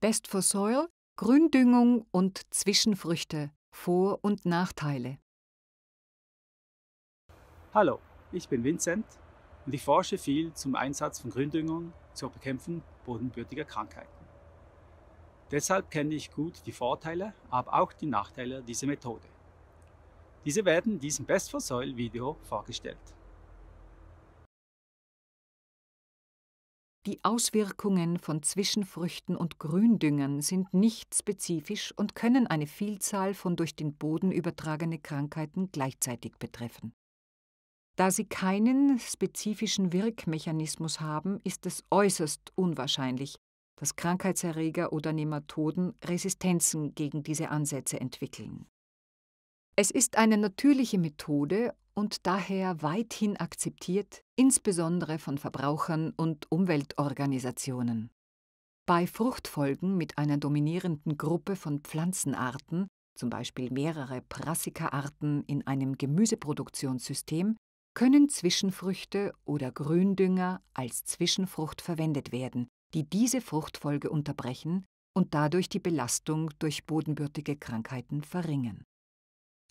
Best for Soil, Gründüngung und Zwischenfrüchte, Vor- und Nachteile. Hallo, ich bin Vincent und ich forsche viel zum Einsatz von Gründüngung zur Bekämpfung bodenbürtiger Krankheiten. Deshalb kenne ich gut die Vorteile, aber auch die Nachteile dieser Methode. Diese werden in diesem Best for Soil Video vorgestellt. Die Auswirkungen von Zwischenfrüchten und Gründüngern sind nicht spezifisch und können eine Vielzahl von durch den Boden übertragene Krankheiten gleichzeitig betreffen. Da sie keinen spezifischen Wirkmechanismus haben, ist es äußerst unwahrscheinlich, dass Krankheitserreger oder Nematoden Resistenzen gegen diese Ansätze entwickeln. Es ist eine natürliche Methode und daher weithin akzeptiert, insbesondere von Verbrauchern und Umweltorganisationen. Bei Fruchtfolgen mit einer dominierenden Gruppe von Pflanzenarten, zum Beispiel mehrere Brassica-Arten in einem Gemüseproduktionssystem, können Zwischenfrüchte oder Gründünger als Zwischenfrucht verwendet werden, die diese Fruchtfolge unterbrechen und dadurch die Belastung durch bodenbürtige Krankheiten verringern.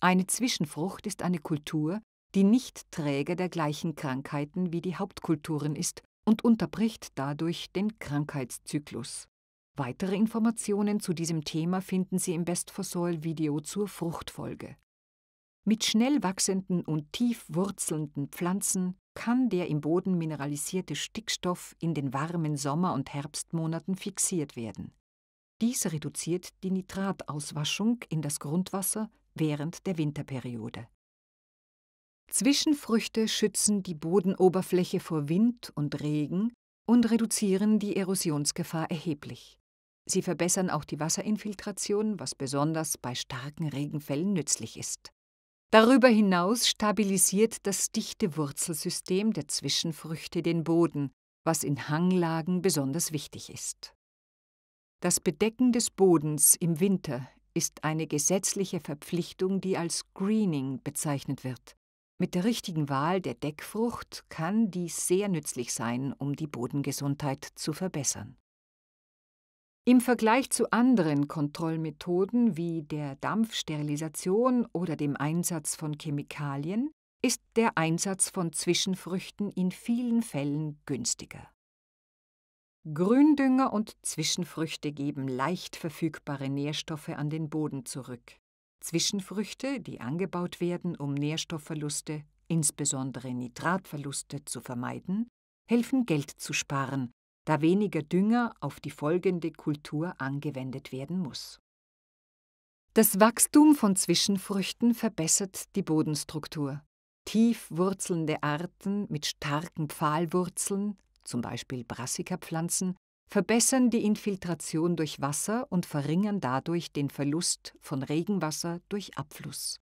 Eine Zwischenfrucht ist eine Kultur, die nicht Träger der gleichen Krankheiten wie die Hauptkulturen ist und unterbricht dadurch den Krankheitszyklus. Weitere Informationen zu diesem Thema finden Sie im Best for Soil Video zur Fruchtfolge. Mit schnell wachsenden und tief wurzelnden Pflanzen kann der im Boden mineralisierte Stickstoff in den warmen Sommer- und Herbstmonaten fixiert werden. Dies reduziert die Nitratauswaschung in das Grundwasser während der Winterperiode. Zwischenfrüchte schützen die Bodenoberfläche vor Wind und Regen und reduzieren die Erosionsgefahr erheblich. Sie verbessern auch die Wasserinfiltration, was besonders bei starken Regenfällen nützlich ist. Darüber hinaus stabilisiert das dichte Wurzelsystem der Zwischenfrüchte den Boden, was in Hanglagen besonders wichtig ist. Das Bedecken des Bodens im Winter ist eine gesetzliche Verpflichtung, die als Greening bezeichnet wird. Mit der richtigen Wahl der Deckfrucht kann dies sehr nützlich sein, um die Bodengesundheit zu verbessern. Im Vergleich zu anderen Kontrollmethoden wie der Dampfsterilisation oder dem Einsatz von Chemikalien ist der Einsatz von Zwischenfrüchten in vielen Fällen günstiger. Gründünger und Zwischenfrüchte geben leicht verfügbare Nährstoffe an den Boden zurück. Zwischenfrüchte, die angebaut werden, um Nährstoffverluste, insbesondere Nitratverluste, zu vermeiden, helfen Geld zu sparen, da weniger Dünger auf die folgende Kultur angewendet werden muss. Das Wachstum von Zwischenfrüchten verbessert die Bodenstruktur. Tief wurzelnde Arten mit starken Pfahlwurzeln, zum Beispiel Brassica-Pflanzen, verbessern die Infiltration durch Wasser und verringern dadurch den Verlust von Regenwasser durch Abfluss.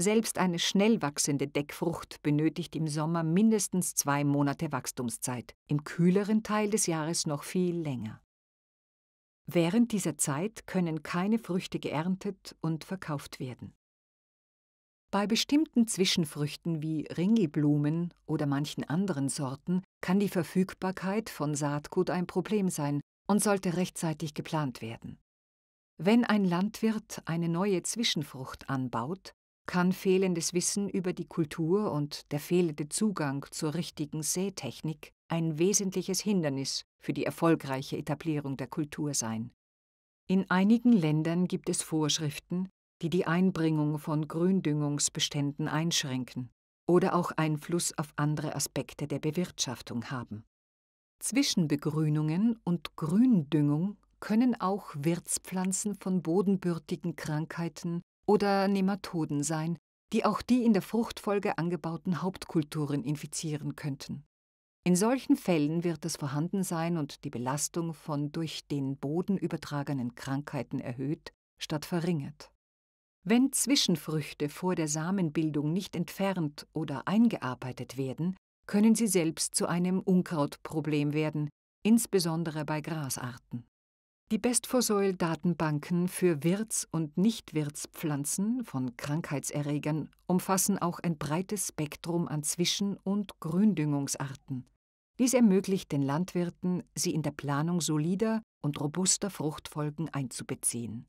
Selbst eine schnell wachsende Deckfrucht benötigt im Sommer mindestens zwei Monate Wachstumszeit, im kühleren Teil des Jahres noch viel länger. Während dieser Zeit können keine Früchte geerntet und verkauft werden. Bei bestimmten Zwischenfrüchten wie Ringelblumen oder manchen anderen Sorten kann die Verfügbarkeit von Saatgut ein Problem sein und sollte rechtzeitig geplant werden. Wenn ein Landwirt eine neue Zwischenfrucht anbaut, kann fehlendes Wissen über die Kultur und der fehlende Zugang zur richtigen Sätechnik ein wesentliches Hindernis für die erfolgreiche Etablierung der Kultur sein. In einigen Ländern gibt es Vorschriften, die die Einbringung von Gründüngungsbeständen einschränken oder auch Einfluss auf andere Aspekte der Bewirtschaftung haben. Zwischenbegrünungen und Gründüngung können auch Wirtspflanzen von bodenbürtigen Krankheiten oder Nematoden sein, die auch die in der Fruchtfolge angebauten Hauptkulturen infizieren könnten. In solchen Fällen wird das Vorhandensein und die Belastung von durch den Boden übertragenen Krankheiten erhöht statt verringert. Wenn Zwischenfrüchte vor der Samenbildung nicht entfernt oder eingearbeitet werden, können sie selbst zu einem Unkrautproblem werden, insbesondere bei Grasarten. Die Best-for-Soil-Datenbanken für Wirts- und Nichtwirtspflanzen von Krankheitserregern umfassen auch ein breites Spektrum an Zwischen- und Gründüngungsarten. Dies ermöglicht den Landwirten, sie in der Planung solider und robuster Fruchtfolgen einzubeziehen